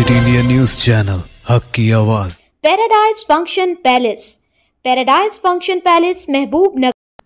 ڈیڈ انڈیا نیوز چینل حق کی آواز پیراڈائز فنکشن پیلس پیراڈائز فنکشن پیلس محبوب نگر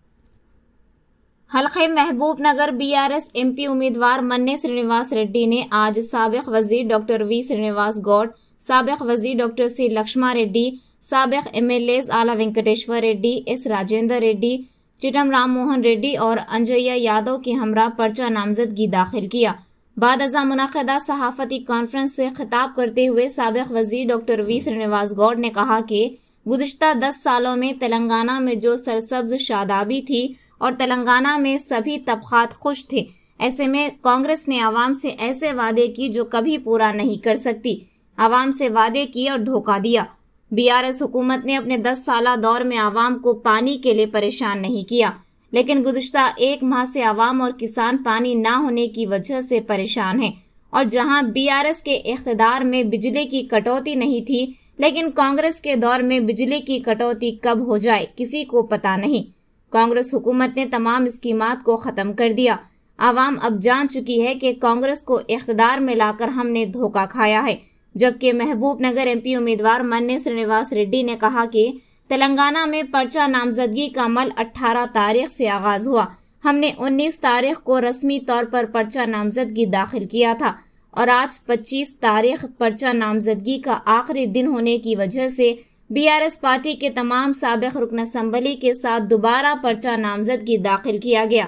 حلقے محبوب نگر بی آر ایس ایم پی امیدوار منی سرینواس ریڈی نے آج سابق وزیر ڈاکٹر وی سرینواس گوڑ سابق وزیر ڈاکٹر سی لکشما ریڈی سابق ایم ایل ایز آلا وینکٹیشور ریڈی ایس راجیندر ریڈی چٹم رام موہن ریڈی اور انجیا یادو کے ہمراہ پرچہ نامزدگی داخل کیا۔ بعد ازاں منعقدہ صحافتی کانفرنس سے خطاب کرتے ہوئے سابق وزیر ڈاکٹر وی سرینواس گوڑ نے کہا کہ گزشتہ دس سالوں میں تلنگانہ میں جو سرسبز شادابی تھی اور تلنگانہ میں سبھی طبقات خوش تھے، ایسے میں کانگریس نے عوام سے ایسے وعدے کی جو کبھی پورا نہیں کر سکتی۔ عوام سے وعدے کیے اور دھوکہ دیا۔ بی آر ایس حکومت نے اپنے دس سالہ دور میں عوام کو پانی کے لیے پریشان نہیں کیا۔ لیکن گزشتہ ایک ماہ سے عوام اور کسان پانی نہ ہونے کی وجہ سے پریشان ہیں اور جہاں بی آر ایس کے اقتدار میں بجلی کی کٹوتی نہیں تھی، لیکن کانگریس کے دور میں بجلی کی کٹوتی کب ہو جائے کسی کو پتا نہیں۔ کانگریس حکومت نے تمام اسکیمات کو ختم کر دیا۔ عوام اب جان چکی ہے کہ کانگریس کو اقتدار میں لا کر ہم نے دھوکہ کھایا ہے، جبکہ محبوب نگر ایم پی امیدوار منی سرینواس ریڈی نے کہا کہ تلنگانہ میں پرچہ نامزدگی کا عمل اٹھارہ تاریخ سے آغاز ہوا۔ ہم نے انیس تاریخ کو رسمی طور پر پرچہ نامزدگی داخل کیا تھا اور آج پچیس تاریخ پرچہ نامزدگی کا آخری دن ہونے کی وجہ سے بی آر ایس پارٹی کے تمام سابق رکن اسمبلی کے ساتھ دوبارہ پرچہ نامزدگی داخل کیا گیا۔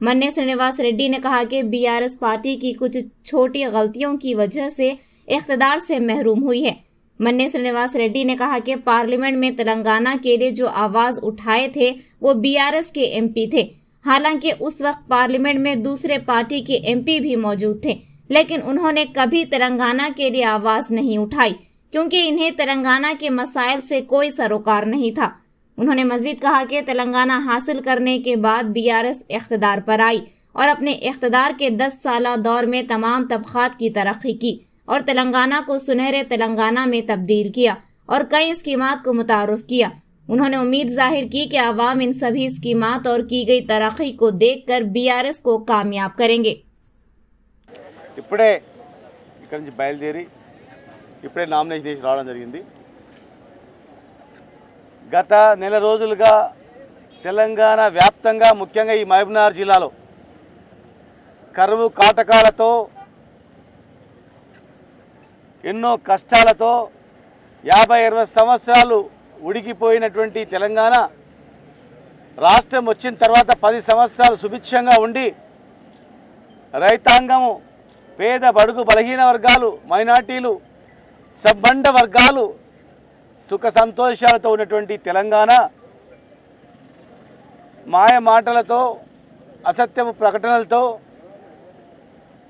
منی سرینواس ریڈی نے کہا کہ بی آر ایس پارٹی کی کچھ چھوٹی غلطیوں کی وجہ سے اقتدار سے محروم ہوئی ہے۔ منی سرینواس ریڈی نے کہا کہ پارلیمنٹ میں تلنگانہ کے لیے جو آواز اٹھائے تھے وہ بی آر ایس کے ایم پی تھے۔ حالانکہ اس وقت پارلیمنٹ میں دوسرے پارٹی کے ایم پی بھی موجود تھے، لیکن انہوں نے کبھی تلنگانہ کے لیے آواز نہیں اٹھائی، کیونکہ انہیں تلنگانہ کے مسائل سے کوئی سروکار نہیں تھا۔ انہوں نے مزید کہا کہ تلنگانہ حاصل کرنے کے بعد بی آر ایس اقتدار پر آئی اور اپنے اقتدار کے دس سالہ دور میں تمام طبقات کی ترقی کی۔ اور تلنگانہ کو سنہرے تلنگانہ میں تبدیل کیا اور کئی اسکیمات کو متعارف کیا۔ انہوں نے امید ظاہر کی کہ عوام ان سبھی اسکیمات اور کی گئی ترقی کو دیکھ کر بی آر ایس کو کامیاب کریں گے۔ ఇప్పుడే ఇక్కడి నుంచి బయలుదేరి ఇప్పుడే నామినేషన్ చేసి రావడం జరిగింది గత నెల రోజులుగా తెలంగాణ వ్యాప్తంగా ముఖ్యంగా ఈ మహబూబ్నగర్ జిల్లాలో కరువు కాటకాలతో ఎన్నో కష్టాలతో యాభై ఇరవై సంవత్సరాలు ఉడికిపోయినటువంటి తెలంగాణ రాష్ట్రం వచ్చిన తర్వాత పది సంవత్సరాలు సుభిక్షంగా ఉండి రైతాంగము పేద బడుగు బలహీన వర్గాలు మైనార్టీలు సబ్బండ వర్గాలు సుఖ సంతోషాలతో ఉన్నటువంటి తెలంగాణ మాయ మాటలతో అసత్యపు ప్రకటనలతో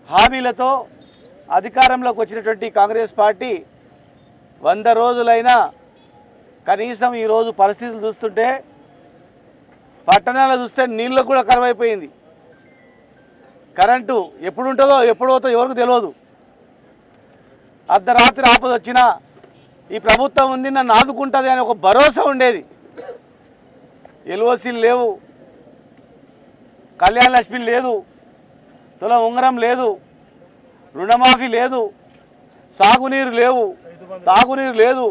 హామీలతో అధికారంలోకి వచ్చినటువంటి కాంగ్రెస్ పార్టీ వంద రోజులైనా కనీసం ఈరోజు పరిస్థితులు చూస్తుంటే పట్టణాలు చూస్తే నీళ్ళు కూడా కరువైపోయింది. కరెంటు ఎప్పుడు ఉంటుందో ఎప్పుడు పోతుందో ఎవరికి తెలియదు అర్ధరాత్రి ఆపద వచ్చినా ఈ ప్రభుత్వం ఉంది నన్ను ఆదుకుంటుంది అని ఒక భరోసా ఉండేది. ఎల్ఓసీలు లేవు కళ్యాణ లక్ష్మి లేదు తుల ఉంగరం లేదు రుణమాఫీ లేదు. సాగునీరు లేవు. తాగునీరు లేదు.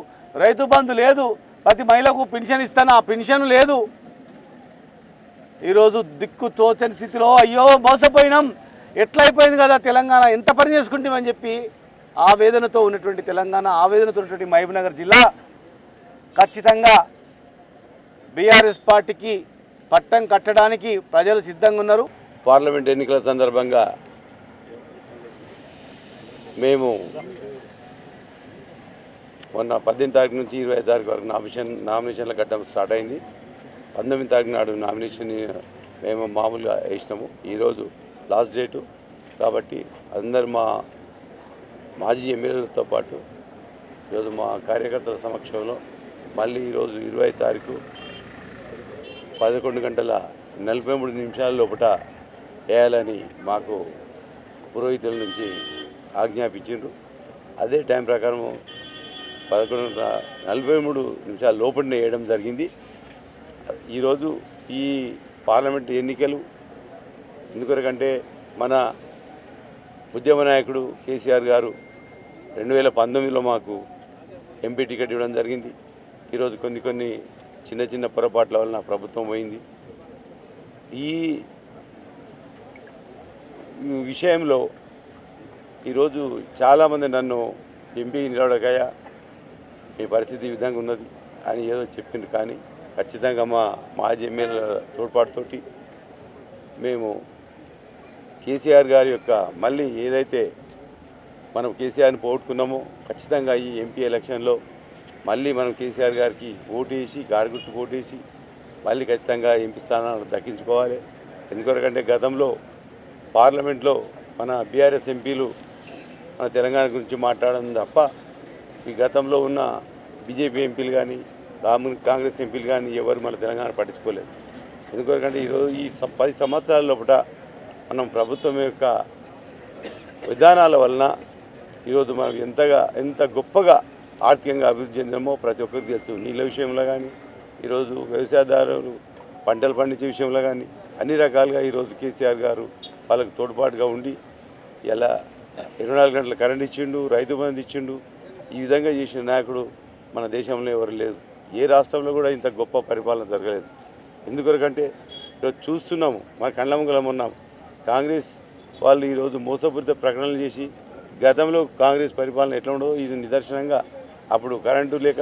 రైతు బంధు లేదు. ప్రతి మహిళకు పెన్షన్ ఇస్తాను? ఆ పెన్షన్ లేదు. ఈరోజు దిక్కు తోచని స్థితిలో అయ్యో మోసపోయినాం. ఎట్లయిపోయింది కదా తెలంగాణ? ఎంత పని చేసుకుంటామని చెప్పి ఆవేదనతో ఉన్నటువంటి తెలంగాణ ఆవేదనతో ఉన్నటువంటి మహబూబ్నగర్ జిల్లా ఖచ్చితంగా బీఆర్ఎస్ పార్టీకి పట్టం కట్టడానికి ప్రజలు సిద్ధంగా ఉన్నారు. పార్లమెంట్ ఎన్నికల సందర్భంగా మేము మొన్న పద్దెనిమిది తారీఖు నుంచి ఇరవై తారీఖు వరకు నామినేషన్ నామినేషన్ల ఘట్టం స్టార్ట్ అయింది. పంతొమ్మిది తారీఖు నాడు నామినేషన్ మేము మామూలుగా వేసినాము. ఈరోజు లాస్ట్ డేటు. కాబట్టి అందరు మా మాజీ ఎమ్మెల్యేలతో పాటు ఈరోజు మా కార్యకర్తల సమక్షంలో మళ్ళీ ఈరోజు ఇరవై తారీఖు పదకొండు గంటల నలభై మూడు నిమిషాల లోపల వేయాలని మాకు పురోహితుల నుంచి ఆజ్ఞాపించారు అదే టైం ప్రకారం పదకొండు నలభై మూడు నిమిషాల లోపలనే వేయడం జరిగింది. ఈరోజు ఈ పార్లమెంట్ ఎన్నికలు ఎందుకొరకంటే మన ఉద్యమ నాయకుడు కేసీఆర్ గారు రెండు వేల పంతొమ్మిదిలో మాకు ఎంపీ టికెట్ ఇవ్వడం జరిగింది. ఈరోజు కొన్ని కొన్ని చిన్న చిన్న పొరపాట్ల వలన ప్రభుత్వం పోయింది. ఈ విషయంలో ఈరోజు చాలామంది నన్ను ఎంపీ నిలవడకాయ మీ పరిస్థితి ఈ విధంగా ఉన్నది అని ఏదో చెప్పింది కానీ ఖచ్చితంగా మా మాజీ ఎమ్మెల్యే తోడ్పాటుతోటి మేము కేసీఆర్ గారి యొక్క మళ్ళీ ఏదైతే మనం కేసీఆర్ని పోగొట్టుకున్నామో ఖచ్చితంగా ఈ ఎంపీ ఎలక్షన్లో మళ్ళీ మనం కేసీఆర్ గారికి ఓటేసి గారి గుర్తు ఓటేసి మళ్ళీ ఖచ్చితంగా ఎంపీ స్థానాలను దక్కించుకోవాలి. ఎందుకంటే గతంలో పార్లమెంట్లో మన బీఆర్ఎస్ ఎంపీలు మన తెలంగాణ గురించి మాట్లాడడం తప్ప ఈ గతంలో ఉన్న బీజేపీ ఎంపీలు కానీ రాము కాంగ్రెస్ ఎంపీలు కానీ ఎవరు మన తెలంగాణ పట్టించుకోలేదు. ఎందుకంటే ఈరోజు ఈ పది సంవత్సరాల లోపల మనం ప్రభుత్వం యొక్క విధానాల వలన ఈరోజు మనం ఎంతగా ఎంత గొప్పగా ఆర్థికంగా అభివృద్ధి చెందామో ప్రతి ఒక్కరికి తెలుసు. నీళ్ళ విషయంలో కానీ ఈరోజు వ్యవసాయదారులు పంటలు పండించే విషయంలో కానీ అన్ని రకాలుగా ఈరోజు కేసీఆర్ గారు వాళ్ళకి తోడ్పాటుగా ఉండి ఎలా ఇరవై నాలుగు గంటల కరెంట్ ఇచ్చిండు రైతు బంధు ఇచ్చిండు. ఈ విధంగా చేసిన నాయకుడు మన దేశంలో ఎవరు లేదు ఏ రాష్ట్రంలో కూడా ఇంత గొప్ప పరిపాలన జరగలేదు. ఎందుకొరకంటే ఈరోజు చూస్తున్నాము మా కళ్ళమంగళం ఉన్నాం కాంగ్రెస్ వాళ్ళు ఈరోజు మోసపూరిత ప్రకటనలు చేసి గతంలో కాంగ్రెస్ పరిపాలన ఎట్లా ఉండదో ఇది నిదర్శనంగా అప్పుడు కరెంటు లేక